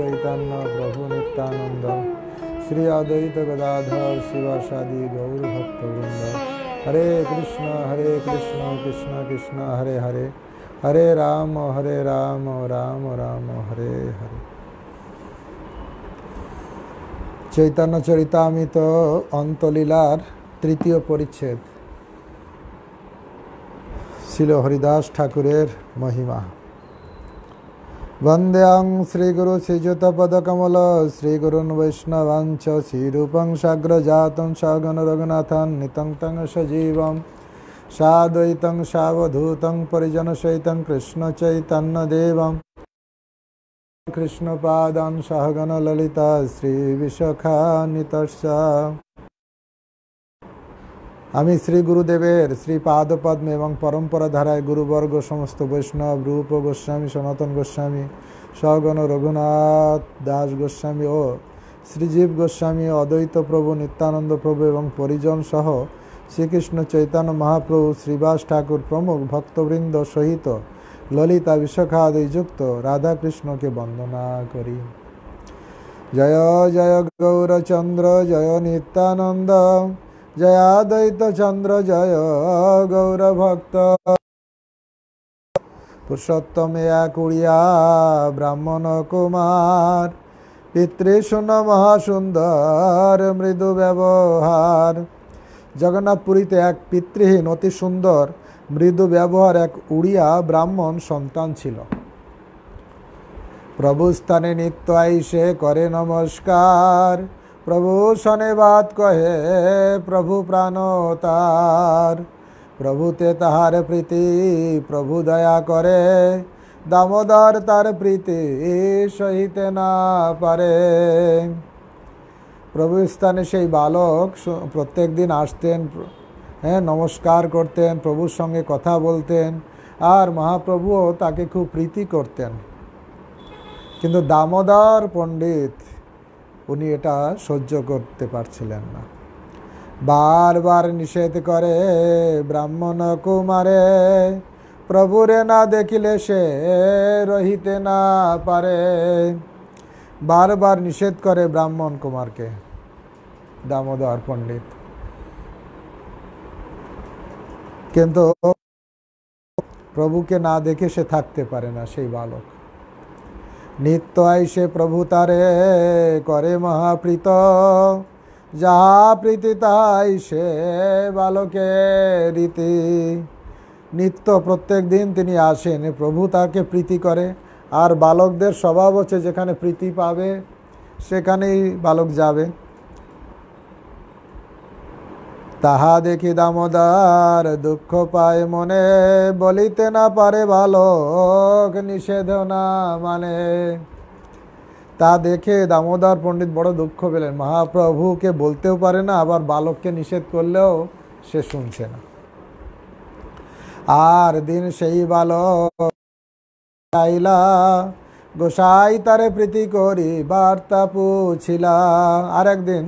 চৈতন্য প্রভু নিত্যানন্দ, শ্রী অদ্বৈত গদাধর শিবাসাদি গৌর ভক্তবৃন্দ। হরে কৃষ্ণ হরে কৃষ্ণ কৃষ্ণ কৃষ্ণ, হরে হরে। হরে রাম হরে রাম রাম রাম, হরে হরে। চৈতন্য চরিতামিত অন্তলীলার তৃতীয় পরিচ্ছেদ। ছিল হরিদাস ঠাকুরের মহিমা। वन्द्यां श्रीगुरुसिजुतपदकमलं श्रीगुरुन् वैष्णवाञ्च श्रीरूपं साग्रजातं सागणरघुनाथान्नितं तं सजीवं साद्वैतं सावधूतं परिजनसहितं कृष्णचैतन्यदेवं श्री सहगणललिता श्रीविशखानितस्य আমি শ্রী গুরুদেবের শ্রী পাদপদ্মে এবং পরম্পরা ধারায় গুরুবর্গ সমস্ত বৈষ্ণব, রূপ গোস্বামী, সনাতন গোস্বামী সগণ রঘুনাথ দাস গোস্বামী ও শ্রীজীব গোস্বামী, অদ্বৈত প্রভু, নিত্যানন্দ প্রভু এবং পরিজন সহ শ্রীকৃষ্ণ চৈতন্য মহাপ্রভু, শ্রীবাস ঠাকুর প্রমুখ ভক্তবৃন্দ সহিত ললিতা বিশ্বখাদি যুক্ত রাধাকৃষ্ণকে বন্দনা করি। জয় জয় গৌরচন্দ্র, জয় নিত্যানন্দ। জয়াদ্বৈত চন্দ্র, জয় গৌরভক্ত পুরুষোত্তমে কুড়িয়া, ব্রাহ্মণ কুমার। পিতৃশূন্য মহাসুন্দর, মৃদু ব্যবহার। জগন্নাথপুরীতে এক পিতৃহীন, অতি সুন্দর, মৃদু ব্যবহার, এক উড়িয়া ব্রাহ্মণ সন্তান ছিল। প্রভু স্থানে নিত্য আইসে করে নমস্কার। প্রভু শনে বাত কহে, প্রভু প্রাণ তার প্রভুতে তাহার প্রীতি, প্রভু দয়া করে। দামোদর তার প্রীতি সহিতে না পারে। প্রভু স্থানে সেই বালক প্রত্যেক দিন আসতেন হ্যাঁ নমস্কার করতেন, প্রভুর সঙ্গে কথা বলতেন, আর মহাপ্রভুও তাকে খুব প্রীতি করতেন। কিন্তু দামোদর পণ্ডিত উনি এটা সহ্য করতে পারছিলেন না। বারবার নিষেধ করে ব্রাহ্মণ কুমারে, প্রভুরে না দেখিলে সে রহিতে না পারে। বারবার নিষেধ করে ব্রাহ্মণ কুমারকে। দামোদর পণ্ডিত। কিন্তু প্রভুকে না দেখে সে থাকতে পারে না সেই বালক। নিত্য আইসে প্রভু তারে করে মহাপ্রীত। যাহা প্রীতি, তাই সে বালকে রীতি। নিত্য প্রত্যেক দিন তিনি আসেন, প্রভু তাকে প্রীতি করে। আর বালকদের স্বভাব হচ্ছে যেখানে প্রীতি পাবে, সেখানেই বালক যাবে। তাহা দেখি দামোদার দুঃখ পায় মনে, বলিতে না পারে বালক, নিষেধ না মানে। তা দেখে দামোদর পণ্ডিত বড় দুঃখ পেলেন। মহাপ্রভুকে বলতেও পারে না, আবার বালককে নিষেধ করলেও সে শুনছে না। আর দিন সেই বালক চাইলা গোসাই তারে প্রীতি করি, বার্তা পুছিলা। আর একদিন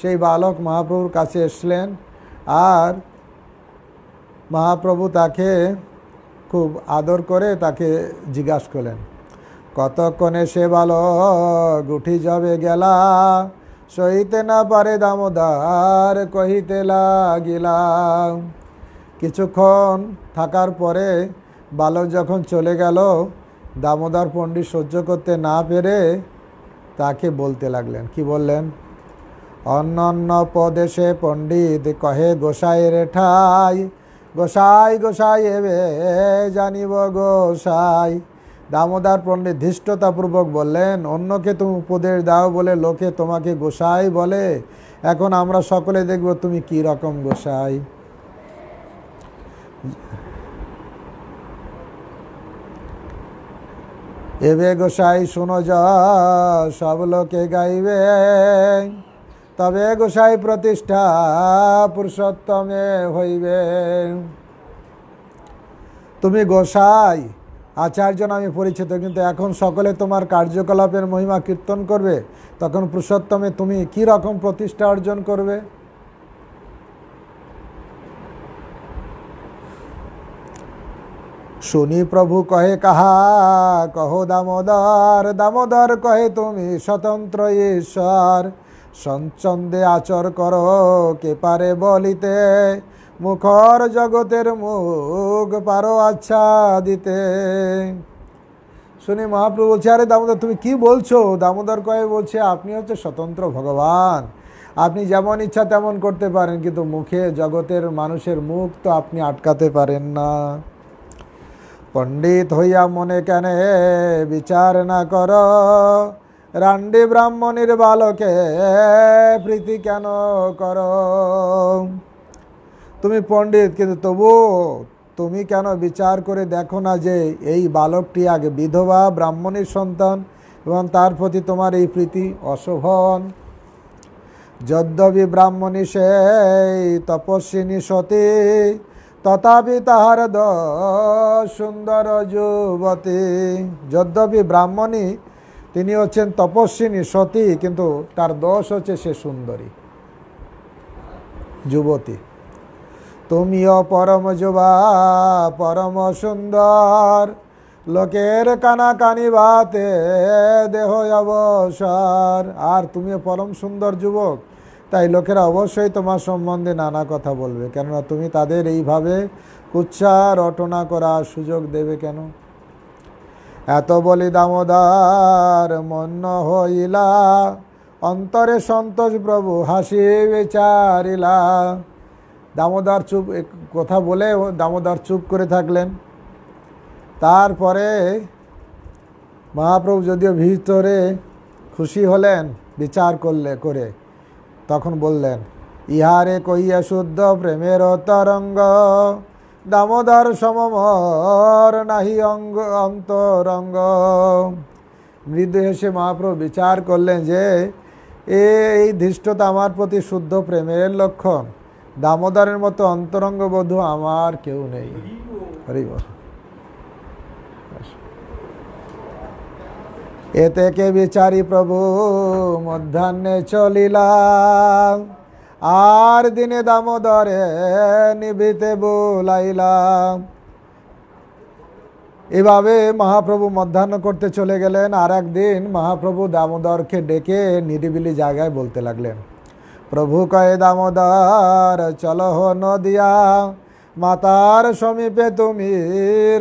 সেই বালক মহাপ্রভুর কাছে এসলেন আর মহাপ্রভু তাকে খুব আদর করে তাকে জিজ্ঞাসা করলেন, কতক্ষণে সে বালক উঠি যাবে গেলা? সহিতে না পারে দামোদার কহিতে লাগিলা। কিছুক্ষণ থাকার পরে বালক যখন চলে গেল, দামোদর পণ্ডিত সহ্য করতে না পেরে তাকে বলতে লাগলেন, কি বললেন? অন্য অন্য প্রদেশে পণ্ডিত কহে গোসাইয়ের ঠাই, গোসাই গোসাই, এবে জানিব গোসাই। দামোদর পণ্ডিত ধৃষ্টতাপূর্বক বললেন, অন্যকে তুমি উপদেশ দাও বলে লোকে তোমাকে গোসাই বলে। এখন আমরা সকলে দেখব তুমি কি রকম গোসাই। এবে গোসাই, শোনো যা সব লোকে গাইবে। তবে গোসাই প্রতিষ্ঠা পুরুষোত্তমে হইবে। তুমি গোসাই, আচার্য নামে পরিচিত, কিন্তু এখন সকলে তোমার কার্যকলাপের মহিমা কীর্তন করবে। তখন পুরুষোত্তমে তুমি কি রকম প্রতিষ্ঠা অর্জন করবে? শুনি প্রভু কহে কাহা, কহ দামোদর দামোদর কহে তুমি স্বতন্ত্র ঈশ্বর। সঞ্চন্দে আচর কর, কে পারে বলিতে? মুখর জগতের মুখ পারো আচ্ছা দিতে। শুনি মহাপ্রভু বলছে, আরে দামোদর, তুমি কি বলছো? দামোদর কয়ে বলছে, আপনি হচ্ছে স্বতন্ত্র ভগবান। আপনি যেমন ইচ্ছা তেমন করতে পারেন, কিন্তু মুখে জগতের মানুষের মুখ তো আপনি আটকাতে পারেন না। পণ্ডিত হইয়া মনে কেন, বিচার না কর। রান্ডি ব্রাহ্মণীর বালকে প্রীতি কেন কর? তুমি পণ্ডিত, কিন্তু তবু তুমি কেন বিচার করে দেখো না যে এই বালকটি আগে বিধবা ব্রাহ্মণীর সন্তান এবং তার প্রতি তোমার এই প্রীতি অশোভন? যদ্যপি ব্রাহ্মণী সেই তপস্বিনী সতী, তথাপি তাহার দ সুন্দর যুবতী। যদ্যপি ব্রাহ্মণী তিনি হচ্ছেন তপস্বিনী সতী, কিন্তু তার দোষ হচ্ছে সে সুন্দরী, যুবতী। তুমিও পরম যুবা, পরম সুন্দর, লোকের কানা কানি বাতে দেহ অবসর। আর তুমিও পরম সুন্দর যুবক, তাই লোকেরা অবশ্যই তোমার সম্বন্ধে নানা কথা বলবে। কেননা তুমি তাদের এইভাবে কুচ্ছা রটনা করার সুযোগ দেবে কেন? এত বলি দামোদার মন্য হইলা, অন্তরে সন্তোষ প্রভু হাসি বিচারিলা। দামোদর চুপ কথা বলে দামোদর চুপ করে থাকলেন। তারপরে মহাপ্রভু যদিও ভিতরে খুশি হলেন, বিচার করলে, করে, তখন বললেন, ইহারে কইয়া শুদ্ধ প্রেমের তরঙ্গ দামোদর সমমর নাহি অঙ্গ, অন্তরঙ্গ। মৃদু হেসে মহাপ্রভু বিচার করলেন যে এই ধৃষ্টতা আমার প্রতি শুদ্ধ প্রেমের লক্ষণ। দামোদরের মতো অন্তরঙ্গ বধূ আমার কেউ নেই। হরি বল। এ থেকে বিচারি প্রভু, মধ্যাহ্নে চলিলাম। আর দিনে দামোদরে নিভিতে বোলাইলাম এভাবে মহাপ্রভু মধ্যাহ্ন করতে চলে গেলেন, আর একদিন মহাপ্রভু দামোদরকে ডেকে নিরিবিলি জায়গায় বলতে লাগলেন, প্রভু কয়ে দামোদর, চল হো নদিয়া, মাতার সমীপে তুমি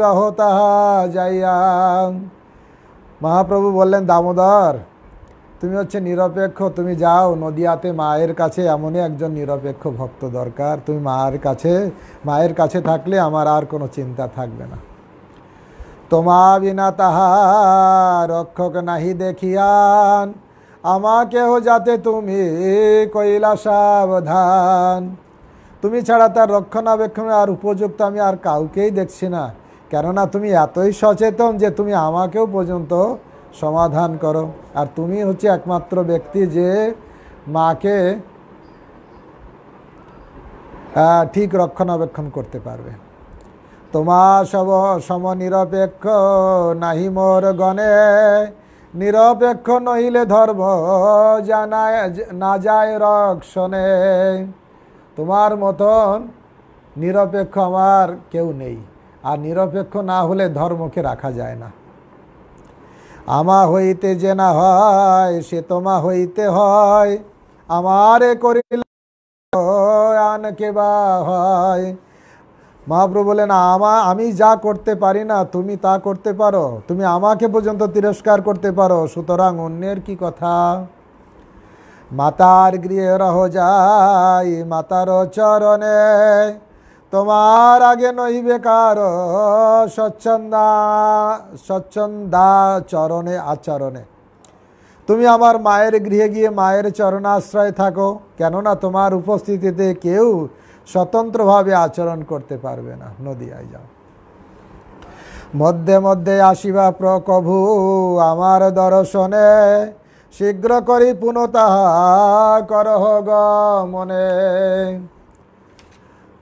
রহ তাহা যাইয়া। মহাপ্রভু বললেন, দামোদর তুমি হচ্ছে নিরপেক্ষ, তুমি যাও, নদিয়াতে মায়ের কাছে, এমনই একজন নিরপেক্ষ ভক্ত দরকার। তুমি মায়ের কাছে মায়ের কাছে থাকলে আমার আর কোনো চিন্তা থাকবে না। তোমা বিনা তাহা রক্ষক নাহি দেখিয়ান, আমাকেও যাতে তুমি কইলা সাবধান তুমি ছাড়া তার রক্ষণাবেক্ষণে আর উপযুক্ত আমি আর কাউকেই দেখছি না। কেননা তুমি এতই সচেতন যে তুমি আমাকেও পর্যন্ত সমাধান করো। আর তুমি হচ্ছে একমাত্র ব্যক্তি যে মাকে ঠিক রক্ষণাবেক্ষণ করতে পারবে। তোমার সব সম নিরপেক্ষ নাহি মোর গণে, নিরপেক্ষ নহিলে ধর্ম জানায়, না যায় রক্ষণে তোমার মতন নিরপেক্ষ আমার কেউ নেই। আর নিরপেক্ষ না হলে ধর্মকে রাখা যায় না। আমা হইতে যে না হয়, সে তোমা হইতে হয়। আমারে করিল আনকে বা হয়। মহাপ্রভু বলেন, আমা, আমি যা করতে পারি না, তুমি তা করতে পারো। তুমি আমাকে পর্যন্ত তিরস্কার করতে পারো। সুতরাং অন্যের কি কথা? মাতার গৃহে রহ যাই মাতার চরণে তোমার আগে নইবে কার স্বচ্ছন্দা স্বচ্ছন্দা চরণে, আচরণে। তুমি আমার মায়ের গৃহে গিয়ে মায়ের চরণাশ্রয় থাকো, কেননা তোমার উপস্থিতিতে কেউ স্বতন্ত্রভাবে আচরণ করতে পারবে না। নদীয়ায় যাও। মধ্যে মধ্যে আসিবা প্রকভু আমার দর্শনে, শীঘ্র করি পুনঃ তাহা করহ মনে।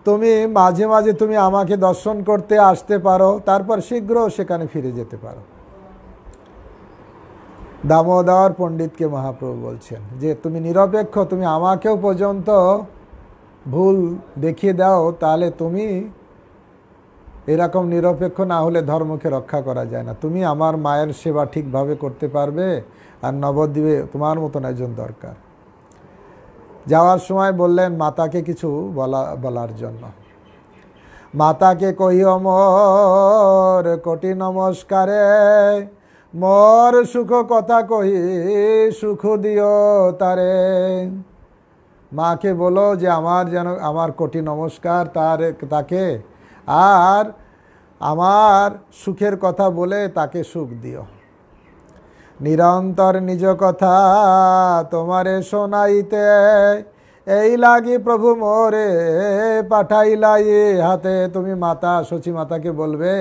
তুমি মাঝে মাঝে তুমি আমাকে দর্শন করতে আসতে পারো, তারপর শীঘ্র সেখানে ফিরে যেতে পারো। দামোদর পণ্ডিতকে মহাপ্রভু বলছেন যে, তুমি নিরপেক্ষ, তুমি আমাকেও পর্যন্ত ভুল দেখিয়ে দাও, তাহলে তুমি এরকম নিরপেক্ষ না হলে ধর্মকে রক্ষা করা যায় না। তুমি আমার মায়ের সেবা ঠিকভাবে করতে পারবে, আর নবদ্বীপে তোমার মতন একজন দরকার। যাওয়ার সময় বললেন, মাতাকে কিছু বলা, বলার জন্য। মাতাকে কহিও, মোর কোটি নমস্কারে, মোর সুখ কথা কহি, সুখ দিও তারে। মাকে বলো যে, আমার যেন, আমার কোটি নমস্কার তার, তাকে, আর আমার সুখের কথা বলে তাকে সুখ দিও। নিরন্তর নিজ কথা তোমারে শোনাইতে। এই লাগি প্রভু মোরে পাঠাইলাই হাতে। তুমি মাতা সচি মাতাকে বলবে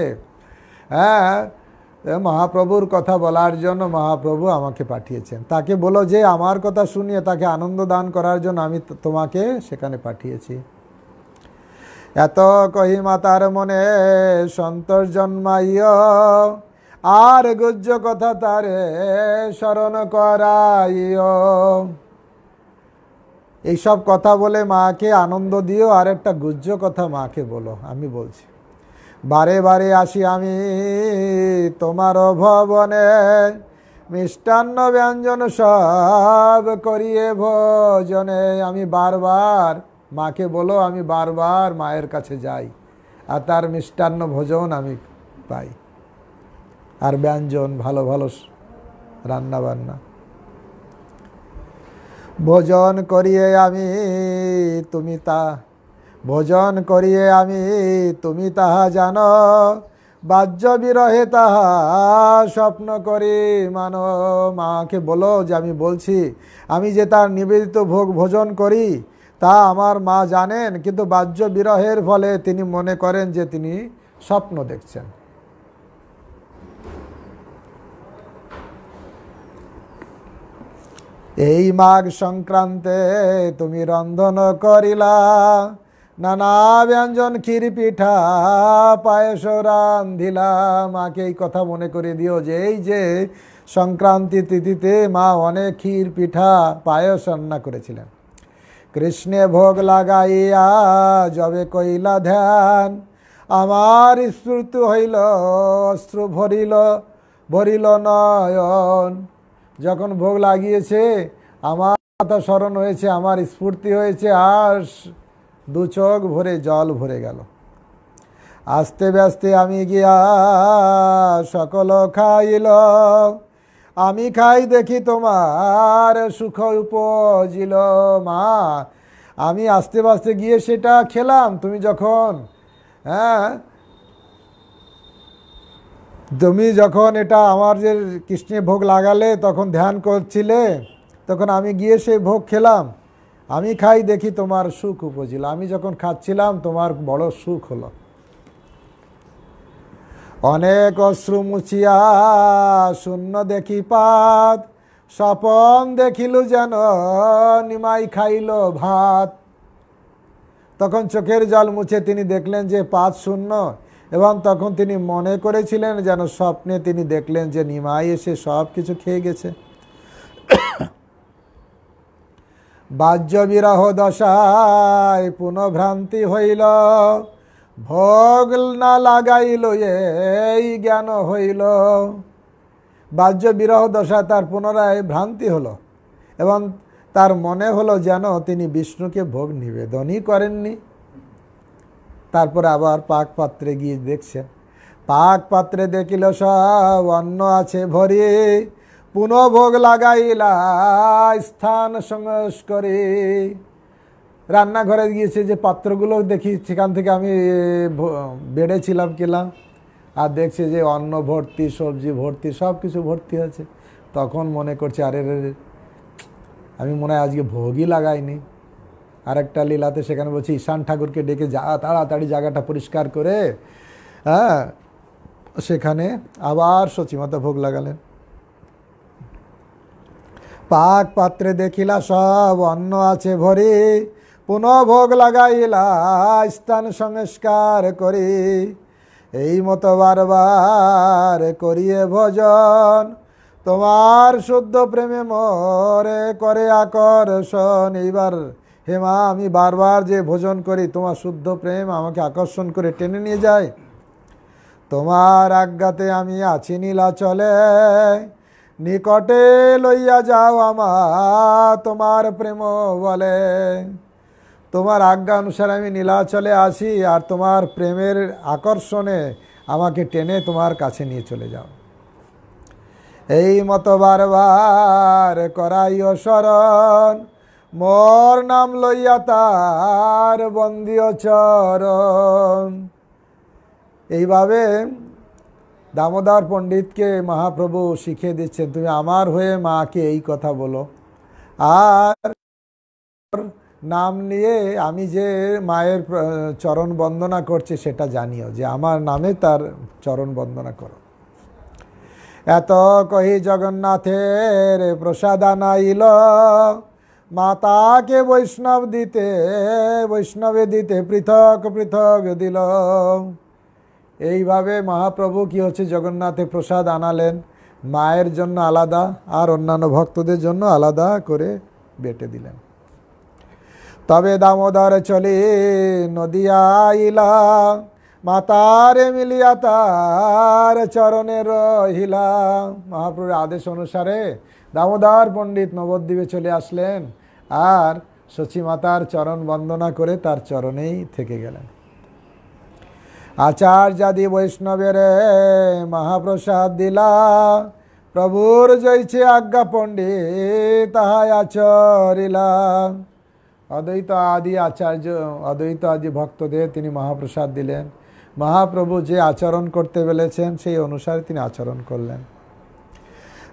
হ্যাঁ মহাপ্রভুর কথা বলার জন্য মহাপ্রভু আমাকে পাঠিয়েছেন। তাকে বলো যে আমার কথা শুনিয়ে তাকে আনন্দ দান করার জন্য আমি তোমাকে সেখানে পাঠিয়েছি। এত কহি মাতার মনে সন্তোষ জন্মাইয় আর গুজ্জ কথা তারে স্মরণ করাইও। এইসব কথা বলে মাকে আনন্দ দিও, আর একটা গুজ্জ কথা মাকে বলো, আমি বলছি। বারে বারে আসি আমি তোমার ভবনে, মিষ্টান্ন ব্যঞ্জন সব করিয়ে ভোজনে। আমি বারবার মাকে বলো, আমি বারবার মায়ের কাছে যাই, আর তার মিষ্টান্ন ভোজন আমি পাই। আর ব্যঞ্জন, ভালো ভালো রান্না বান্না ভোজন করিয়ে আমি তুমি তা, ভোজন করিয়ে আমি তুমি তাহা জানো, বাহ্য বিরহে তাহা স্বপ্ন করি মানো। মাকে বলো যে আমি বলছি, আমি যে তার নিবেদিত ভোগ ভোজন করি, তা আমার মা জানেন, কিন্তু বাহ্য বিরহের ফলে তিনি মনে করেন যে তিনি স্বপ্ন দেখছেন। এই মাঘ সংক্রান্তে তুমি রন্ধন করিলা, নানা ব্যঞ্জন ক্ষীর পিঠা পায়েস রান্ধিলা মাকে এই কথা মনে করে দিও যে, এই যে সংক্রান্তি তিথিতে মা অনেক ক্ষীর পিঠা পায়েস রান্না করেছিলেন। কৃষ্ণে ভোগ লাগাইয়া যবে কইলা, ধ্যান, আমার স্মৃতি হইল অশ্রু ভরিল ভরিল নয়ন যখন ভোগ লাগিয়েছে, আমার কথা স্মরণ হয়েছে, আমার স্ফূর্তি হয়েছে, আর দু চোখ ভরে জল ভরে গেল। আস্তে ব্যস্তে আমি গিয়া সকল খাইল। আমি খাই দেখি তোমার সুখ উপজিল মা। আমি আস্তে আস্তে গিয়ে সেটা খেলাম। তুমি যখন হ্যাঁ তুমি যখন এটা আমার যে কৃষ্ণে ভোগ লাগালে, তখন ধ্যান করছিলে, তখন আমি গিয়ে সেই ভোগ খেলাম। আমি খাই, দেখি তোমার সুখ উপজিল। আমি যখন খাচ্ছিলাম, তোমার বড় সুখ হলো। অনেক অশ্রু মুছিয়া শূন্য দেখি পাত, স্বপন দেখিল যেন নিমাই খাইল ভাত। তখন চোখের জল মুছে তিনি দেখলেন যে পাত শূন্য। এবং তখন তিনি মনে করেছিলেন যেন স্বপ্নে তিনি দেখলেন যে নিমাই এসে সব কিছু খেয়ে গেছে। বাহ্য বিরহ দশায় পুনঃভ্রান্তি হইল। ভোগ না লাগাইল এই জ্ঞান হইল। বাহ্য বিরহ দশা তার পুনরায় ভ্রান্তি হলো এবং তার মনে হলো যেন তিনি বিষ্ণুকে ভোগ নিবেদনই করেননি। তারপরে আবার পাক পাত্রে গিয়ে দেখছেন পাক পাত্রে দেখিল সব অন্ন আছে ভরে পুনঃ ভোগ লাগাইলা স্থান সংস্করে রান্নাঘরে গিয়েছে যে পাত্রগুলো দেখি, সেখান থেকে আমি বেড়েছিলাম কিলাম আর দেখছে যে অন্ন ভর্তি, সবজি ভর্তি সব কিছু ভর্তি আছে। তখন মনে করছে, আরে আমি মনে হয় আজকে ভোগই লাগাইনি। আরেকটা লীলাতে সেখানে বলছি, ঈশান ঠাকুরকে ডেকে যা, তাড়াতাড়ি জায়গাটা পরিষ্কার করে। হ্যাঁ সেখানে আবার সচিমাতা ভোগ লাগালেন। পাক পাত্রে দেখিলা সব অন্ন আছে ভরি, পুনঃ ভোগ লাগাইলা স্থান সংস্কার করি। এই মতো বারবার করিয়ে ভজন, তোমার শুদ্ধ প্রেমে মরে করে আকর্ষণ। এইবার হেমা আমি বারবার যে ভোজন করি, তোমার শুদ্ধ প্রেম আমাকে আকর্ষণ করে টেনে নিয়ে যায়। তোমার আজ্ঞাতে আমি আছি নীলাচলে, নিকটে লইয়া যাও আমার তোমার প্রেম বলে। তোমার আজ্ঞা অনুসারে আমি নীলাচলে আসি, আর তোমার প্রেমের আকর্ষণে আমাকে টেনে তোমার কাছে নিয়ে চলে যাও। এই মতো বারবার করাইও শরণ মোর নাম লইয়া তার বন্দিও চরণ। এইভাবে দামোদর পণ্ডিতকে মহাপ্রভু শিখিয়ে দিচ্ছেন, তুমি আমার হয়ে মাকে এই কথা বলো। আর নাম নিয়ে আমি যে মায়ের চরণ বন্দনা করছি, সেটা জানিও যে আমার নামে তার চরণ বন্দনা করো। এত কহি জগন্নাথের প্রসাদ আনাইল মাতাকে বৈষ্ণব দিতে, বৈষ্ণবে দিতে পৃথক পৃথক দিল। এইভাবে মহাপ্রভু কি হচ্ছে? জগন্নাথে প্রসাদ আনালেন। মায়ের জন্য আলাদা, আর অন্যান্য ভক্তদের জন্য আলাদা করে বেটে দিলেন। তবে দামোদর চলি নদিয়া ইলা মাতারে মিলিয়া তার চরণে রহিলা। মহাপ্রভুর আদেশ অনুসারে দামোদর পণ্ডিত নবদ্বীপে চলে আসলেন আর সচী মাতার চরণ বন্দনা করে তার চরণেই থেকে গেলেন। আচার্যাদি বৈষ্ণবের মহাপ্রসাদ দিলা, প্রভুর জয়ছে আজ্ঞা পণ্ডিত, তাহাই আচরিলা। অদ্বৈত আদি আচার্য, অদ্বৈত আদি ভক্তদের তিনি মহাপ্রসাদ দিলেন। মহাপ্রভু যে আচরণ করতে বলেছেন, সেই অনুসারে তিনি আচরণ করলেন।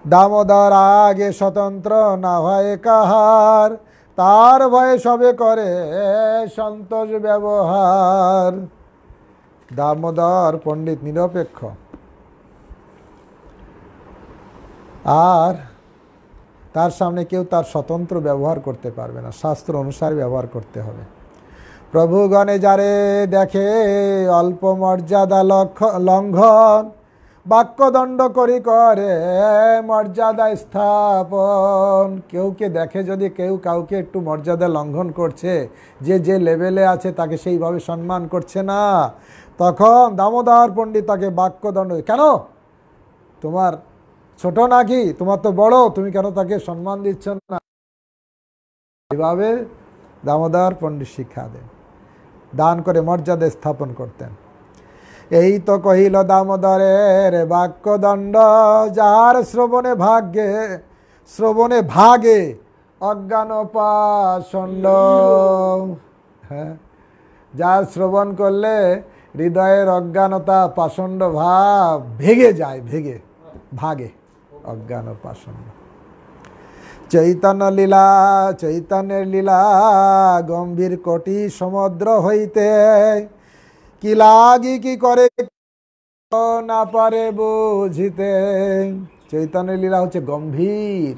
দামোদর আগে স্বতন্ত্র না হয় কাহার। তার ভয়ে সবে করে সন্তোষ ব্যবহার। দামোদর পণ্ডিত নিরপেক্ষ। আর তার সামনে কেউ তার স্বতন্ত্র ব্যবহার করতে পারবে না, শাস্ত্র অনুসারে ব্যবহার করতে হবে। প্রভুগণে যারে দেখে অল্প মর্যাদা লঙ্ঘন বাক্যদণ্ড করি করে, মর্যাদা স্থাপন। কেউকে দেখে যদি কেউ কাউকে একটু মর্যাদা লঙ্ঘন করছে, যে যে লেভেলে আছে তাকে সেইভাবে সম্মান করছে না। তখন দামোদর পণ্ডিত তাকে বাক্যদণ্ড, কেন? তোমার ছোট নাকি? তোমার তো বড়, তুমি কেন তাকে সম্মান দিচ্ছ না? এভাবে দামোদর পণ্ডিত শিক্ষা দেন। দান করে মর্যাদা স্থাপন করতেন। এই তো কহিল দামোদরের বাক্যদণ্ড, যার শ্রবণে ভাগ্যে, শ্রবণে ভাগে অজ্ঞান পাষণ্ড হ্যাঁ যার শ্রবণ করলে হৃদয়ের অজ্ঞানতা পাষণ্ড ভাব ভেগে যায়, ভেগে, ভাগে অজ্ঞান পাষণ্ড চৈতন্য লীলা, চৈতন্যের লীলা, গম্ভীর কোটি সমুদ্র হইতে কি লাগি কি করে? না পারে বুঝিতে। চৈতন্য লীলা হচ্ছে গম্ভীর।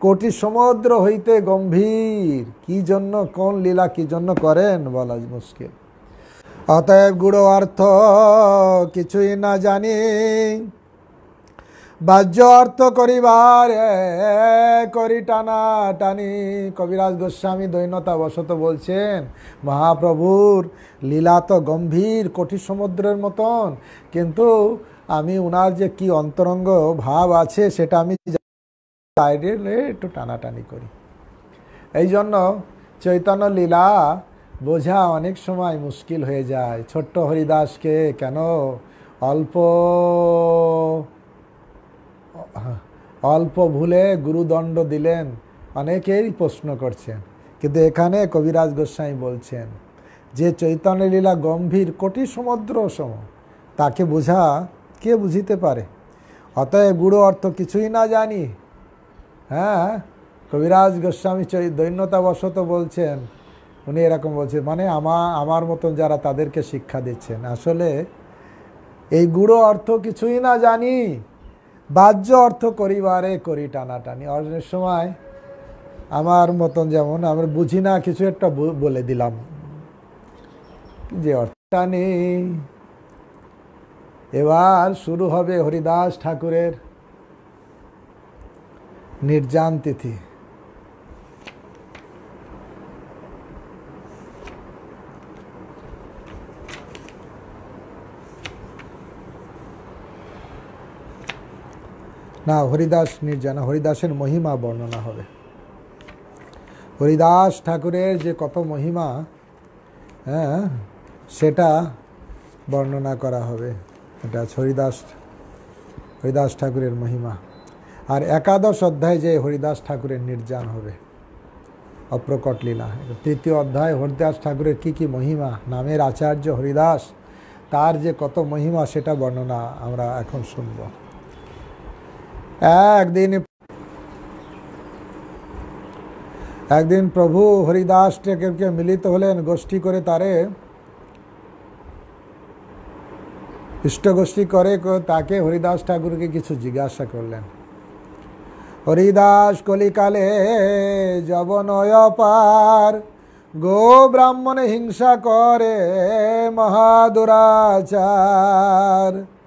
কোটি সমুদ্র হইতে গম্ভীর। কি জন্য, কোন লীলা কি জন্য করেন? বলা মুশকিল। অতএব গুড়ো অর্থ কিছুই না জানি। বাহ্য অর্থ করিবার করি টানা টানি। কবিরাজ গোস্বামী দৈনতা বশত বলছেন, মহাপ্রভুর লীলা তো গম্ভীর কোটি সমুদ্রের মতন। কিন্তু আমি উনার যে কি অন্তরঙ্গ ভাব আছে, সেটা আমি একটু টানাটানি করি। এই জন্য চৈতন্য লীলা বোঝা অনেক সময় মুশকিল হয়ে যায়। ছোট্ট হরিদাসকে কেন অল্প অল্প ভুলে গুরুদণ্ড দিলেন, অনেকেই প্রশ্ন করছেন, কিন্তু এখানে কবিরাজ গোস্বাই বলছেন, যে চৈতন্য লীলা গম্ভীর কোটি সমুদ্র সম, তাকে বোঝা কে বুঝিতে পারে? অতএব গুরু অর্থ কিছুই না জানি। হ্যাঁ কবিরাজ গোস্বামী দৈন্যতাবশত বলছেন, উনি এরকম বলছেন মানে আমা, আমার মতন যারা তাদেরকে শিক্ষা দিচ্ছেন, আসলে এই গুঁড়ো অর্থ কিছুই না জানি। বাহ্য অর্থ করিবারে করি টানাটানি। অর্জনের সময় আমার মতন যেমন, আমরা বুঝি না, কিছু একটা বলে দিলাম। যে অর্থ টানি এবার শুরু হবে হরিদাস ঠাকুরের নির্যান তিথি। না, হরিদাস নির্জনা হরিদাসের মহিমা বর্ণনা হবে। হরিদাস ঠাকুরের যে কত মহিমা হ্যাঁ সেটা বর্ণনা করা হবে। এটা হরিদাস হরিদাস ঠাকুরের মহিমা। আর একাদশ অধ্যায় যে হরিদাস ঠাকুরের নির্যান হবে, অপ্রকট লীলা তৃতীয় অধ্যায় হরিদাস ঠাকুরের কি কি মহিমা, নামের আচার্য হরিদাস, তার যে কত মহিমা সেটা বর্ণনা আমরা এখন শুনব। একদিন একদিন প্রভু হরিদাস ঠাকুরকে মিলিত হলেন, গোষ্ঠী করে তারে। ইষ্টগোষ্ঠী করে তাকে হরিদাস ঠাকুরকে কিছু জিজ্ঞাসা করলেন। হরিদাস কলিকালে যবনয় পার, গো ব্রাহ্মণে হিংসা করে মহাদুরাচার।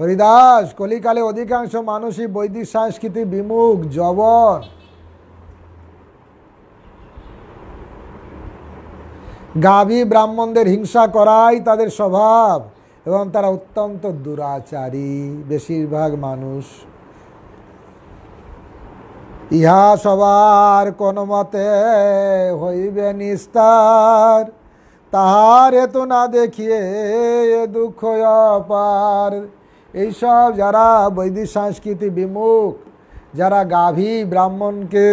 হরিদাস, কলিকালে অধিকাংশ মানুষই বৈদিক সংস্কৃতি বিমুখ, জবর। গাভী ব্রাহ্মণদের হিংসা করাই তাদের স্বভাব এবং তারা অত্যন্ত দুরাচারী বেশিরভাগ মানুষ। ইহা সবার কোন মতে হইবে নিস্তার। তাহার এত না দেখিয়ে দুঃখ অপার। এইসব যারা বৈদিক সংস্কৃতি বিমুখ, যারা গাভী ব্রাহ্মণকে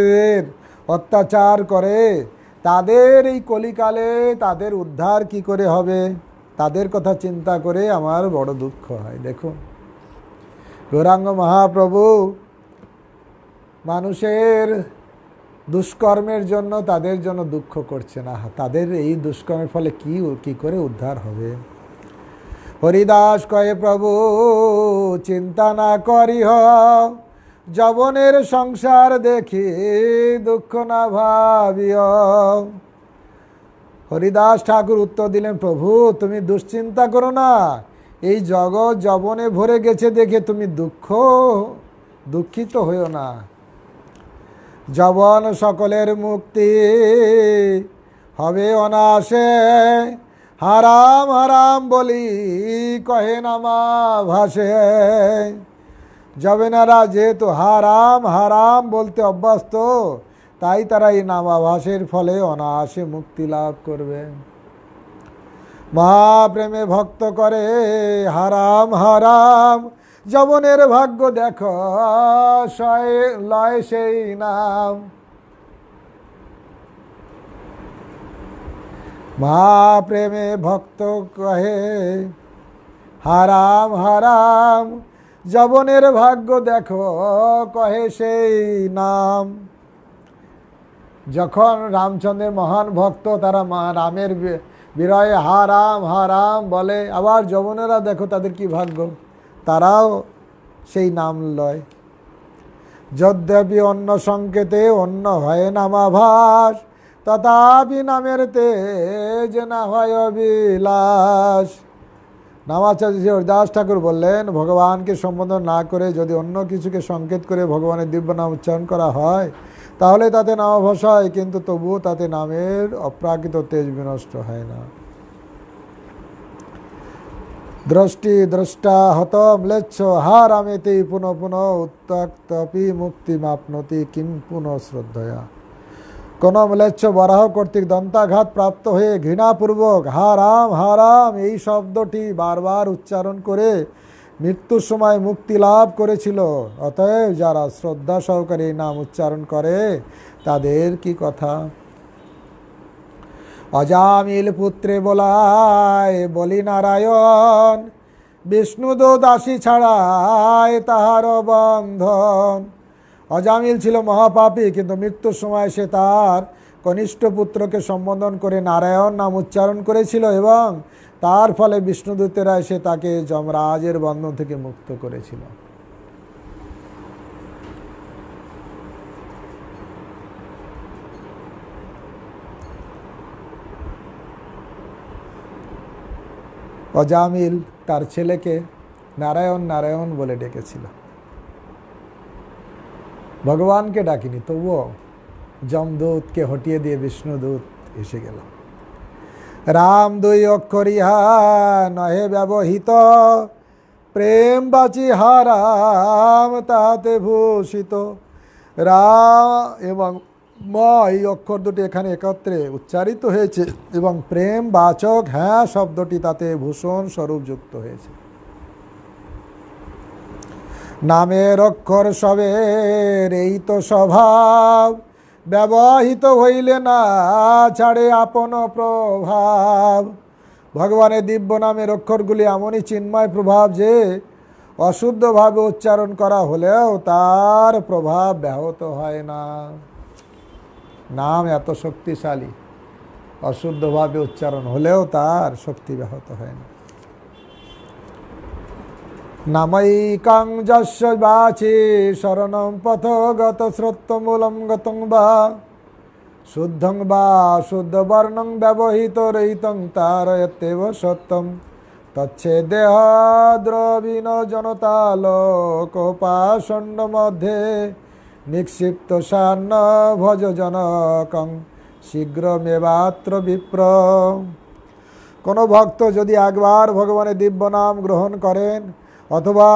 অত্যাচার করে, তাদের এই কলিকালে তাদের উদ্ধার কি করে হবে? তাদের কথা চিন্তা করে আমার বড় দুঃখ হয়। দেখুন, গৌরাঙ্গ মহাপ্রভু মানুষের দুষ্কর্মের জন্য তাদের জন্য দুঃখ করছে না। তাদের এই দুষ্কর্মের ফলে কি কি করে উদ্ধার হবে? হরিদাস কয়ে, প্রভু, চিন্তা না করিহ। যবনের সংসার দেখি, দুঃখ না ভাবিও। হরিদাস ঠাকুর উত্তর দিলেন, প্রভু, তুমি দুশ্চিন্তা করো না। এই জগৎ জবনে ভরে গেছে দেখে তুমি দুঃখ, দুঃখিত হইও না। জবন সকলের মুক্তি হবে অনাসে হারাম হারাম বলি কহে নামা ভাসে। জবেনারা যেহেতু হারাম হারাম বলতে অভ্যস্ত, তাই তারা এই নামাভাসের ফলে অনায়াসে মুক্তি লাভ করবে। মহাপ্রেমে ভক্ত করে, হারাম হারাম, যবনের ভাগ্য দেখ লয় সেই নাম। মহাপ্রেমে ভক্ত কহে, হারাম হারাম, যবনের ভাগ্য দেখো, কহে সেই নাম। যখন রামচন্দ্রের মহান ভক্ত, তারা মা রামের বিরয়ে হারাম হারাম বলে, আবার যবনেরা দেখো তাদের কি ভাগ্য, তারাও সেই নাম লয়। যদ্যপি অন্য সংকেতে অন্য হয় নামাভাস তথাপি নামের তেজ না হয় অবিলাস নামাচার্য দাস ঠাকুর বললেন, ভগবানকে সম্বোধন না করে যদি অন্য কিছুকে সংকেত করে ভগবানের দিব্য নাম উচ্চারণ করা হয়, তাহলে তাতে নামাভাস হয় কিন্তু তবুও তাতে নামের অপ্রাকৃত তেজ বিনষ্ট হয় না। দ্রষ্টি দ্রষ্টা হত ম্লেচ্ছ হার আমেতে পুনঃ পুনঃ উত্তক্তপি মুক্তি মাপনতি কিম পুনঃ শ্রদ্ধয়া। কোন ম্লেচ্ছ বরাহ কর্তৃক দন্তাঘাত প্রাপ্ত হয়ে ঘৃণাপূর্বক হারাম হারাম এই শব্দটি বারবার উচ্চারণ করে মৃত্যুর সময় মুক্তি লাভ করেছিল। অতএব যারা শ্রদ্ধা সহকারে এই নাম উচ্চারণ করে, তাদের কি কথা? অজামিল পুত্রে বলায় বলি নারায়ণ বিষ্ণুদূত আসি ছাড়ায় তাহার বন্ধন অজামিল ছিল মহাপাপী, কিন্তু মৃত্যুর সময় সে তার কনিষ্ঠ পুত্রকে সম্বোধন করে নারায়ণ নাম উচ্চারণ করেছিল এবং তার ফলে বিষ্ণুদূতেরা এসে তাকে যমরাজের বন্ধন থেকে মুক্ত করেছিল। অজামিল তার ছেলেকে নারায়ণ নারায়ণ বলে ডেকেছিল। ভগবানকে ডাকিনি, তবুও যমদূতকে হটিয়ে দিয়ে বিষ্ণুদূত এসে গেল। রাম দুই অক্ষর ইহা নহে ব্যবহিত, প্রেম বাচি হারাম তাহাতে ভূষিত। রাম এবং ম এই অক্ষর দুটি এখানে একত্রে উচ্চারিত হয়েছে এবং প্রেম বাচক হ্যাঁ শব্দটি তাতে ভূষণ স্বরূপ যুক্ত হয়েছে। নামের অক্ষর সবের, এই তো স্বভাব। ব্যবহিত হইলে না ছাড়ে আপন প্রভাব। ভগবানের দিব্য নামের অক্ষরগুলি এমনই চিন্ময় প্রভাব যে, অশুদ্ধভাবে উচ্চারণ করা হলেও তার প্রভাব ব্যাহত হয় না। নাম এত শক্তিশালী, অশুদ্ধভাবে উচ্চারণ হলেও তার শক্তি ব্যাহত হয় না। নামৈকাং যস্য বাচি শরণং পথগত শ্রোত্তমূলম গতং বা। শুদ্ধং বা শুদ্ধবর্ণং ব্যবহৃত রহিতং তারয়তেব সত্যম। তচ্ছে দেহ দ্রবীণ জনতালোকোপাষণ্ড মধ্যে নিক্ষিপ্ত সান্ন ভজ জনকং শীঘ্রমেবাত্র বিপ্র। কোনো ভক্ত যদি একবার ভগবানের দিব্য নাম গ্রহণ করেন অথবা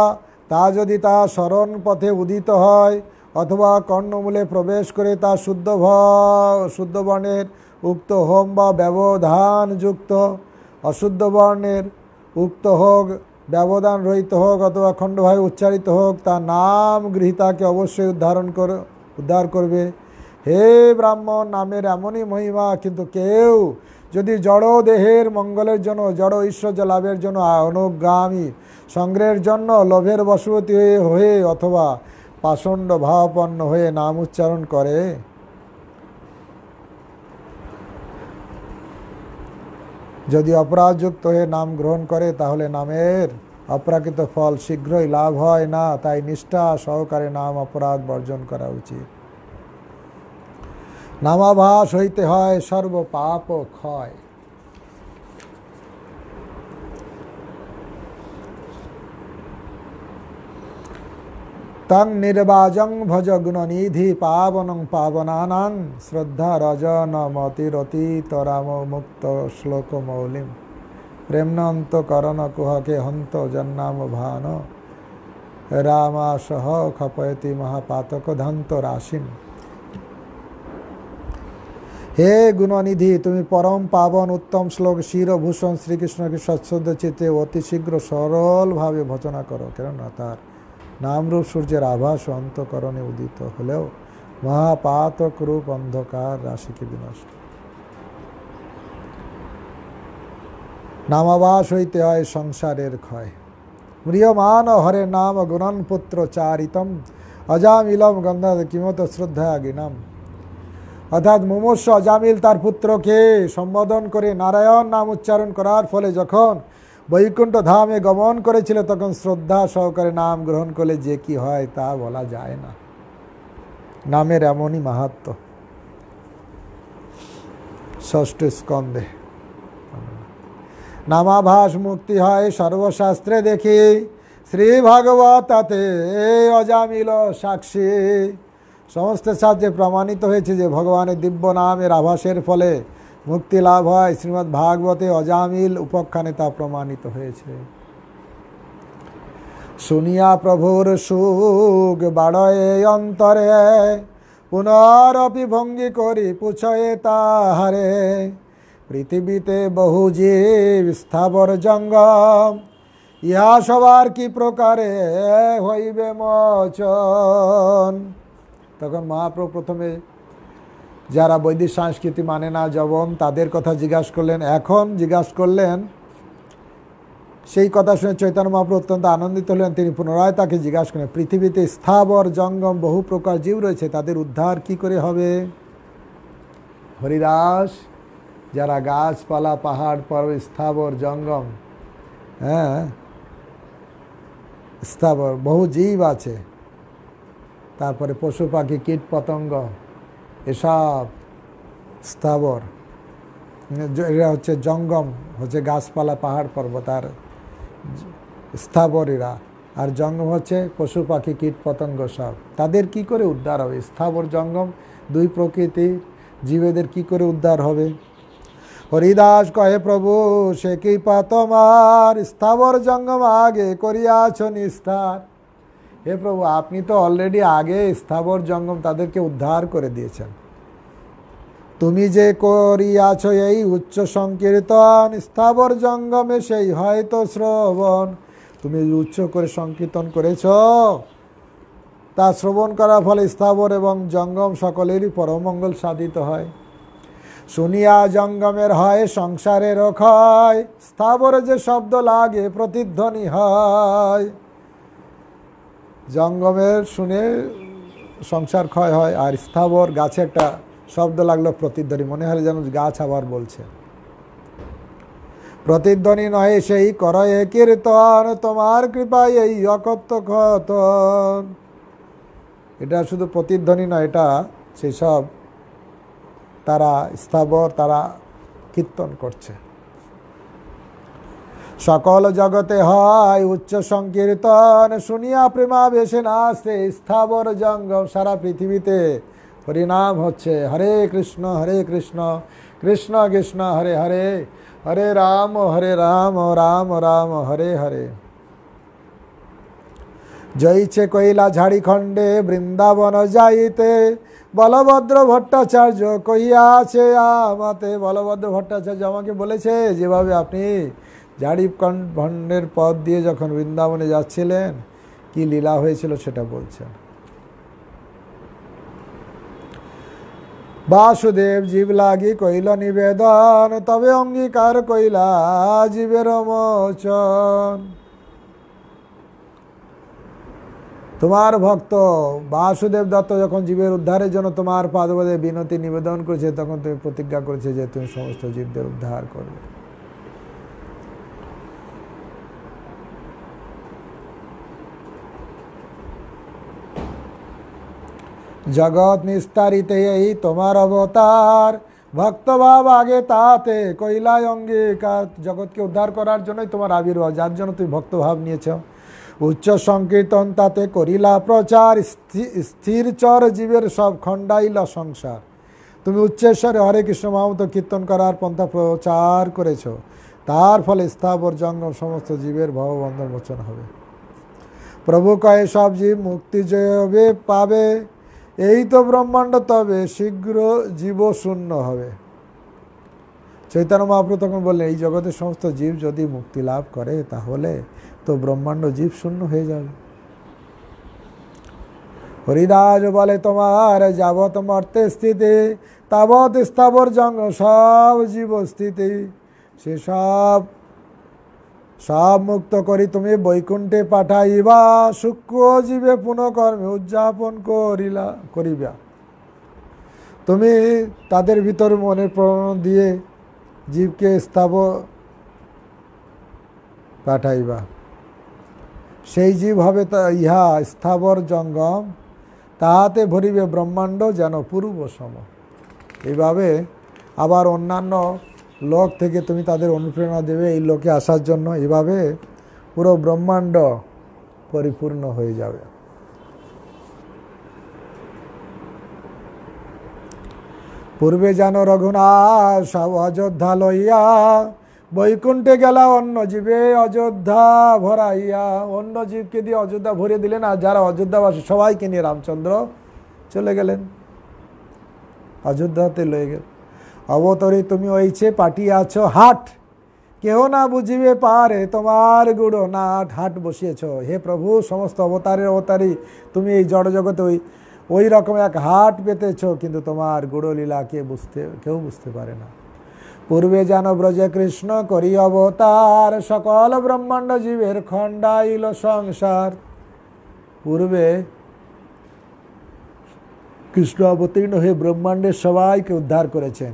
তা যদি তা স্মরণ পথে উদিত হয়, অথবা কর্ণমূলে প্রবেশ করে তা শুদ্ধ ভ, শুদ্ধ বর্ণের উক্ত হোম বা ব্যবধানযুক্ত অশুদ্ধ বর্ণের উক্ত হোক, ব্যবধান রহিত হোক অথবা খণ্ডভাবে উচ্চারিত হোক, তা নাম গৃহীতাকে অবশ্যই উদ্ধারণ কর, উদ্ধার করবে। হে ব্রাহ্মণ, নামের এমনই মহিমা, কিন্তু কেউ যদি জড় দেহের মঙ্গলের জন্য, জড় ঐশ্বর্য লাভের জন্য অনুগামী সংগ্রহের জন্য লোভের বশবতী হয়ে হয়ে অথবা পাষণ্ড ভাবাপন্ন হয়ে নাম উচ্চারণ করে। যদি অপরাধযুক্ত হয়ে নাম গ্রহণ করে, তাহলে নামের অপ্রাকৃত ফল শীঘ্রই লাভ হয় না। তাই নিষ্ঠা সহকারে নাম অপরাধ বর্জন করা উচিত। নামাভাস হইতে হয় সর্ব পাপ ক্ষয়। তং নির্বাজং ভজ গুণনিধি পাবনং পাবনানাং শ্রদ্ধা রজন মতিরতীত রাম মুক্ত শ্লোক মৌলিম প্রেমনন্ত করণ কুহকে হন্ত জন্নাম ভান রামাসহ খপয়তি মহাপাতক ধন্ত রাশিম হে গুণনিধি তুমি পরম পাবন, উত্তম শ্লোক, শিরভূষণ, শ্রীকৃষ্ণকে সচ্ছন্দ চিত্তে অতি শীঘ্র সরলভাবে ভজনা করো, কেননা তার নামরূপ সূর্যের আভাস অন্তকরণে উদিত হলেও মহাপাতক রূপ অন্ধকার রাশিকে বিনষ্ট। নামাবাস হইতে হয় সংসারের ক্ষয়। ম্রিয়মান হরে নাম গুণন পুত্র চারিতম। অজামিলম গন্ধ কিমত শ্রদ্ধা গিনাম। অর্থাৎ মুমূর্ষ অজামিল তার পুত্রকে সম্বোধন করে নারায়ণ নাম উচ্চারণ করার ফলে যখন বৈকুণ্ঠ ধামে গমন করেছিল, তখন শ্রদ্ধা সহকারে নাম গ্রহণ করলে যে কি হয় তা বলা যায় না। নামের এমনই মাহাত্ম। ষষ্ঠ স্কন্ধে। নামাভাস মুক্তি হয় সর্বশাস্ত্রে দেখি শ্রী ভাগবত তাতে অজামিল সাক্ষী। সমস্ত সাহায্যে প্রমাণিত হয়েছে যে ভগবানের দিব্য নামের আভাসের ফলে মুক্তি লাভ হয়। শ্রীমৎ ভাগবতে অজামিল উপখ্যানে তা প্রমাণিত হয়েছে। শুনিয়া প্রভুর সুখ বাড়য়ে অন্তরে, পুনরপি ভঙ্গি করি পুছয়ে তাহারে। পৃথিবীতে বহু জীব স্থাবর জঙ্গম, ইহা সবার কি প্রকারে হইবে মচন? তখন মহাপ্রভু প্রথমে যারা বৈদিক সংস্কৃতি মানে না যবন তাদের কথা জিজ্ঞাসা করলেন, এখন? জিজ্ঞাসা করলেন, সেই কথা শুনে চৈতন্য মহাপ্রভু অত্যন্ত আনন্দিত হলেন। তিনি পুনরায় তাকে জিজ্ঞাসা করলেন, পৃথিবীতে স্থাবর জঙ্গম বহু প্রকার জীব রয়েছে, তাদের উদ্ধার কি করে হবে? হরিদাস, যারা গাছপালা, পাহাড়, পর্বত, স্থাবর জঙ্গম হ্যাঁ স্থাবর বহু জীব আছে, তারপরে পশু পাখি, কীট পতঙ্গ এসব স্থাবর। এরা হচ্ছে জঙ্গম, হচ্ছে গাছপালা, পাহাড় পর্বত আর স্থাবর এরা আর জঙ্গম হচ্ছে পশু, পাখি, কীট, পতঙ্গ সব। তাদের কি করে উদ্ধার হবে? স্থাবর জঙ্গম, দুই প্রকৃতির জীবেদের কি করে উদ্ধার হবে? হরিদাস কহে, প্রভু, সে কৃপা তোমার। স্থাবর জঙ্গম আগে করিয়াছ নিস্তার হে প্রভু, আপনি তো অলরেডি আগে স্থাবর জঙ্গম তাদেরকে উদ্ধার করে দিয়েছেন। তুমি যে করিয়াছ এই উচ্চ সংকীর্তন, স্থাবর জঙ্গমে সেই হয়তো শ্রবণ। তুমি উচ্চ করে সংকীর্তন করেছ, তা শ্রবণ করার ফলে স্থাবর এবং জঙ্গম সকলেরই পরমঙ্গল সাধিত হয়। শুনিয়া জঙ্গমের হয়, সংসারের ক্ষয় স্থাবরে যে শব্দ লাগে, প্রতিধ্বনি হয়। জঙ্গমের শুনে সংসার ক্ষয় হয় আর স্থাবর গাছে একটা শব্দ লাগল প্রতিধ্বনি। মনে হয় যেন গাছ আবার বলছে। প্রতিধ্বনি নয় সেই করয়ে কীর্তন, তোমার কৃপায় এই অকত্য কথন। এটা শুধু প্রতিধ্বনি নয়, এটা সেসব তারা স্থাবর, তারা কীর্তন করছে। সকল জগতে হয় উচ্চ সংকীর্তন। শুনিয়া প্রেমা বেশে নাচতে স্থাবর জঙ্গম সারা পৃথিবীতে। হরিনাম হচ্ছে হরে কৃষ্ণ হরে কৃষ্ণ কৃষ্ণ কৃষ্ণ, হরে হরে হরে রাম হরে রাম রাম রাম, হরে হরে। জয়ছে কৈলা ঝাড়িখণ্ডে, বৃন্দাবন যাইতে। বলভদ্র ভট্টাচার্য কইয়াছে আমাতে বলভদ্র ভট্টাচার্য আমাকে বলেছে, যেভাবে আপনি ঝাড়িখণ্ডের পথ দিয়ে যখন বৃন্দাবনে যাচ্ছিলেন, কি লীলা হয়েছিল সেটা বলছেন। বাসুদেব জীব লাগি কইল নিবেদন, তবে অঙ্গীকার কইলা জীবের মোচন। তোমার ভক্ত বাসুদেব দত্ত যখন জীবের উদ্ধারের জন্য তোমার পাদপদে বিনতি নিবেদন করেছে, তখন তুমি প্রতিজ্ঞা করেছে যে তুমি সমস্ত জীবদের উদ্ধার করবে। জগৎ নিস্তারিতে এই তোমার অবতার। ভক্তভাব আগে তাতে কৈলায় অঙ্গীকার। জগৎকে উদ্ধার করার জন্যই তোমার আবির্ভাব, যার জন্য তুমি ভক্তভাব নিয়েছ। উচ্চ সংকীর্তন তাতে করিলা প্রচার স্থির চর জীবের সব খণ্ডাইল সংসার। তুমি উচ্চেশ্বরে হরে কৃষ্ণ মাহমত কীর্তন করার পন্থা প্রচার করেছ। তার ফলে স্থাবর জঙ্গম সমস্ত জীবের ভববন্ধন মোচন হবে। প্রভু কয়ে সব জীব মুক্তি জয়বে পাবে। এই তো ব্রহ্মাণ্ড, তবে শীঘ্র জীব শূন্য হবে। চৈতন্য মহাপ্রু তখন বললেন, এই জগতের সমস্ত জীব যদি মুক্তি লাভ করে, তাহলে তো ব্রহ্মাণ্ড জীব শূন্য হয়ে যাবে। হরিদাস বলে, তোমার যাবত মর্তে স্থিতি, তাবৎ স্থাবর জঙ্গ, সব জীব স্থিতি সে সব মুক্ত করি তুমি বৈকুণ্ঠে পাঠাইবা, সূক্ষ্ম জীবে পুনঃকর্মে উদযাপন করিলা, করিবা। তুমি তাদের ভিতর মনের প্রেরণা দিয়ে জীবকে স্থাব পাঠাইবা। সেই জীব হবে ইহা স্থাবর জঙ্গম, তাহাতে ভরিবে ব্রহ্মাণ্ড যেন পূর্ব সম এইভাবে আবার অন্যান্য লোক থেকে তুমি তাদের অনুপ্রেরণা দেবে এই লোকে আসার জন্য। এভাবে পুরো ব্রহ্মাণ্ড পরিপূর্ণ হয়ে যাবে। পূর্বে যেন রঘুনাথ অযোধ্যা লইয়া বৈকুণ্ঠে গেলা অন্য জীবে অযোধ্যা ভরাইয়া। অন্য জীবকে দিয়ে অযোধ্যা ভরিয়ে দিলেন, আর যারা অযোধ্যাবাসী সবাইকে নিয়ে রামচন্দ্র চলে গেলেন। অযোধ্যাতে লয়ে গেল। অবতরে তুমি ওইছে পাঠিয়াছ হাট। কেহ না বুঝিবে পারে তোমার গুড়ো নাট। হাট বসিয়েছ। হে প্রভু, সমস্ত অবতারের অবতারই তুমি এই জড়জগতে ওই ওই রকম এক হাট পেতেছ, কিন্তু তোমার গুড়লীলা কে বুঝতে কেউ বুঝতে পারে না। পূর্বে যেন ব্রজে কৃষ্ণ করি অবতার, সকল ব্রহ্মাণ্ড জীবের খণ্ডাইল সংসার। পূর্বে কৃষ্ণ অবতীর্ণ হয়ে ব্রহ্মাণ্ডের সবাইকে উদ্ধার করেছেন।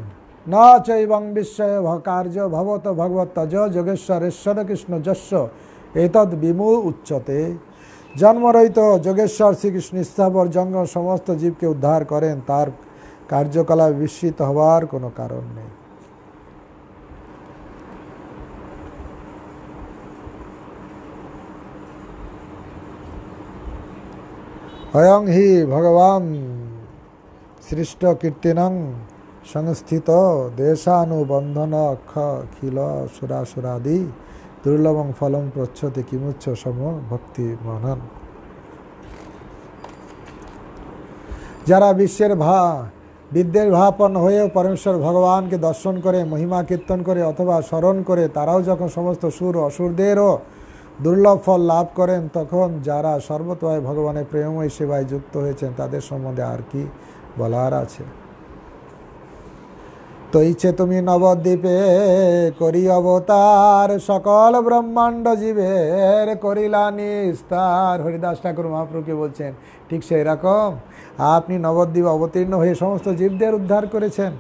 ন চৈবং বিস্ময় কার্য ভবত ভগবত তজ যোগেশ্বরেশ্বর কৃষ্ণ যস্য এতদ বিমু উচ্চতে। জন্মরহিত যোগেশ্বর শ্রীকৃষ্ণ স্থাবর জঙ্গ সমস্ত জীবকে উদ্ধার করেন, তার কার্যকলাপ বিস্মিত হওয়ার কোনো কারণ নেই। অয়ং হি ভগবান, সৃষ্ট কীর্তিনং সংস্থিত দেশানুবন্ধন অক্ষ খিল সুরাসুরাদি দুর্লভং ফলম প্রচ্ছতে কিমুচ্ছ সম ভক্তি মনন যারা বিশ্বের ভা, বিদ্যের ভাপন হয়েও পরমেশ্বর ভগবানকে দর্শন করে, মহিমা কীর্তন করে অথবা স্মরণ করে, তারাও যখন সমস্ত সুর অসুরদেরও দুর্লভ ফল লাভ করেন, তখন যারা সর্বতয় ভগবানের প্রেমময় সেবায় যুক্ত হয়েছেন, তাদের সম্বন্ধে আর কি বলার আছে? তো ইচ্ছে তুমি নবদ্বীপে করি অবতার, সকল ব্রহ্মাণ্ড জীবের করিলা নিস্তার। হরিদাস ঠাকুর মহাপ্রভুকে বলছেন, ঠিক সেই রকম, আপনি নবদ্বীপ অবতীর্ণ হয়ে সমস্ত জীবদের উদ্ধার করেছেন।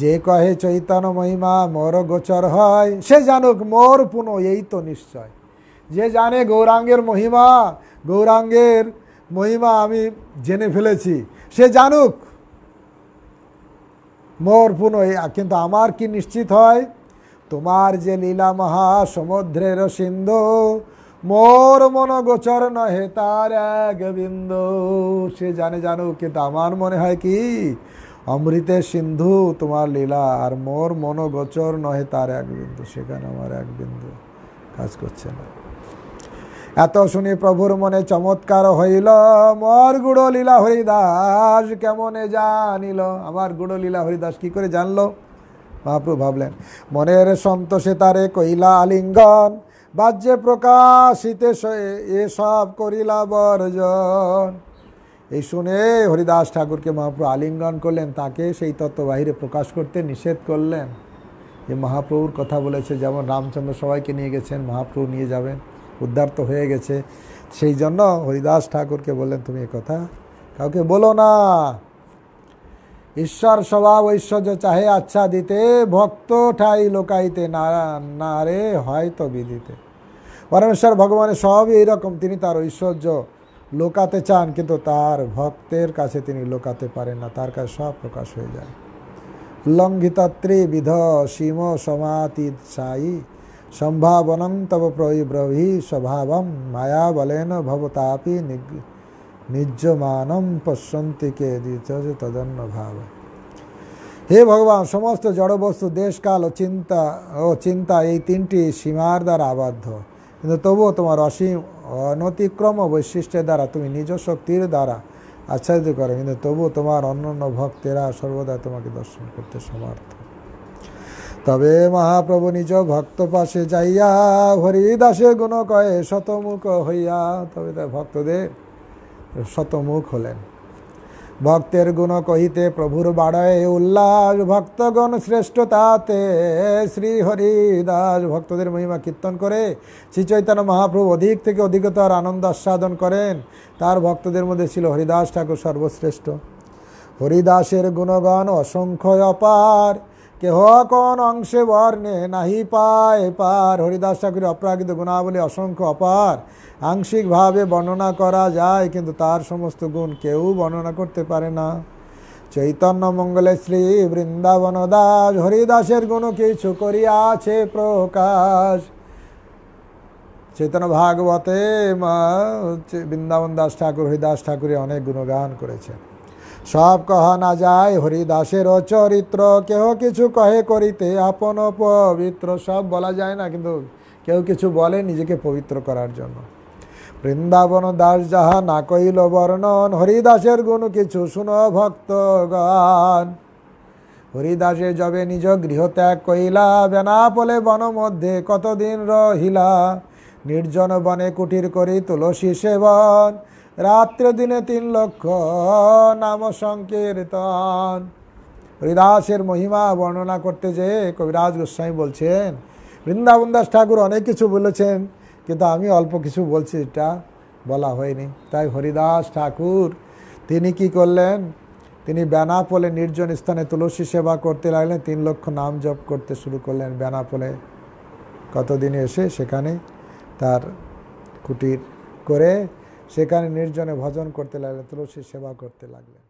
যে কহে চৈতন্য মহিমা, মোর গোচর হয়, সে জানুক মোর পুনঃ এই তো নিশ্চয়। যে জানে গৌরাঙ্গের মহিমা গৌরাঙ্গের মহিমা আমি জেনে ফেলেছি, সে জানুক মোর পুনঃ কিন্তু আমার কি নিশ্চিত হয়? তোমার যে লীলা মহা সমুদ্রের সিন্ধু, মোর মন গোচর নহে তার এক বিন্দু। সে জানে জানুক, কিন্তু আমার মনে হয় কি? অমৃতের সিন্ধু তোমার লীলা, আর মোর মনোগোচর নহে তার এক বিন্দু। সেখানে আমার এক বিন্দু কাজ করছে না। এত শুনি প্রভুর মনে চমৎকার হইল। মর গুড় লীলা হরিদাস কেমনে জানিল? আমার গুড় লীলা হরিদাস কি করে জানলো? মহাপ্রভু ভাবলেন, মনের সন্তোষে তারে কইলা আলিঙ্গন বাহ্যে প্রকাশিতে এসব করিলা বর্জন। এই শুনে হরিদাস ঠাকুরকে মহাপ্রভু আলিঙ্গন করলেন, তাকে সেই তত্ত্ব বাহিরে প্রকাশ করতে নিষেধ করলেন। যে মহাপ্রভুর কথা বলেছে, যেমন রামচন্দ্র সবাইকে নিয়ে গেছেন, মহাপ্রভু নিয়ে যাবেন। উদ্ধার তো হয়ে গেছে। সেই জন্য হরিদাস ঠাকুরকে বললেন, তুমি কথা কাউকে বলো না। ঈশ্বর স্বভাব ঐশ্বর্য চাহে আচ্ছা দিতে, ভক্ত ঠাই লোকাইতে না না রে, হয়তো বিদিতে পরমেশ্বর ভগবানের সবই এইরকম, তিনি তার ঐশ্বর্য লোকাতে চান, কিন্তু তার ভক্তের কাছে তিনি লোকাতে পারেন না, তার কাছে সব প্রকাশ হয়ে যায়। লঙ্ঘিতাত্রী বিধ সীম সমাতি সাই সম্ভাবনং তব প্রবিব্রভি স্বভাবম, মায়া বলেন ভবতাপি নিজ্জমানম পশ্যন্তি কে তদন্য ভাব হে ভগবান, সমস্ত জড়বস্তু, দেশকাল ও চিন্তা ও চিন্তা এই তিনটি সীমার দ্বারা আবদ্ধ। কিন্তু তবুও তোমার অসীম অনতিক্রম বৈশিষ্ট্যের দ্বারা তুমি নিজ শক্তির দ্বারা আচ্ছাদিত করো। কিন্তু তবুও তোমার অন্য অন্য ভক্তেরা সর্বদা তোমাকে দর্শন করতে সমর্থ। তবে মহাপ্রভু নিজ ভক্ত পাশে যাইয়া হরিদাসে গুণ কয়ে শতমুখ হইয়া, তবে তার ভক্তদের শতমুখ হলেন। ভক্তের গুণ কহিতে প্রভুর বাড়ায় উল্লাস, ভক্তগণ শ্রেষ্ঠ তাতে শ্রী হরিদাস। ভক্তদের মহিমা কীর্তন করে শ্রী চৈতন্য মহাপ্রভু অধিক থেকে অধিকতর আনন্দ আস্বাদন করেন। তার ভক্তদের মধ্যে ছিল হরিদাস ঠাকুর সর্বশ্রেষ্ঠ। হরিদাসের গুণগণ অসংখ্য অপার কেহ কোন অংশে বর্ণে নাহি পায় পার। হরিদাস ঠাকুরের অপ্রাকৃত গুণাবলী অসংখ্য অপার। আংশিকভাবে বর্ণনা করা যায়, কিন্তু তার সমস্ত গুণ কেউ বর্ণনা করতে পারে না। চৈতন্য মঙ্গলে শ্রী বৃন্দাবন দাস, হরিদাসের গুণ কিছু করিয়াছে প্রকাশ। চৈতন্য ভাগবতে বৃন্দাবন দাস ঠাকুর, হরিদাস ঠাকুরে অনেক গুণগান করেছেন। সব কহা না যায়, হরিদাসের চরিত্র, কেহ কিছু কহে করিতে আপন পবিত্র। সব বলা যায় না, কিন্তু কেউ কিছু বলে নিজেকে পবিত্র করার জন্য। বৃন্দাবন দাস যাহা না কইল বর্ণন, হরিদাসের গুণ কিছু শুনো ভক্তগণ। হরিদাসে যবে নিজ গৃহ ত্যাগ কইলা, বেনাপলে বন মধ্যে কতদিন রহিলা। নির্জন বনে কুটির করি তুলসী সেবন রাত্রে দিনে তিন লক্ষ নাম সংকীর্তন। হরিদাসের মহিমা বর্ণনা করতে যে কবিরাজ গোস্বামী বলছেন, বৃন্দাবন দাস ঠাকুর অনেক কিছু বলেছেন, কিন্তু আমি অল্প কিছু বলছি, এটা বলা হয়নি। তাই হরিদাস ঠাকুর, তিনি কি করলেন? তিনি বেনাপোলে নির্জন স্থানে তুলসী সেবা করতে লাগলেন, তিন লক্ষ নাম জপ করতে শুরু করলেন বেনাপোলে। কতদিনে এসে সেখানে তার কুটির করে সেখানে নির্জনে ভজন করতে লাগলেন তুলসীর সেবা করতে লাগলেন।